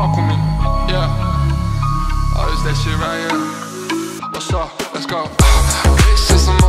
fuck with me. Yeah. Oh, it's that shit right here. What's up? Let's go. This Racism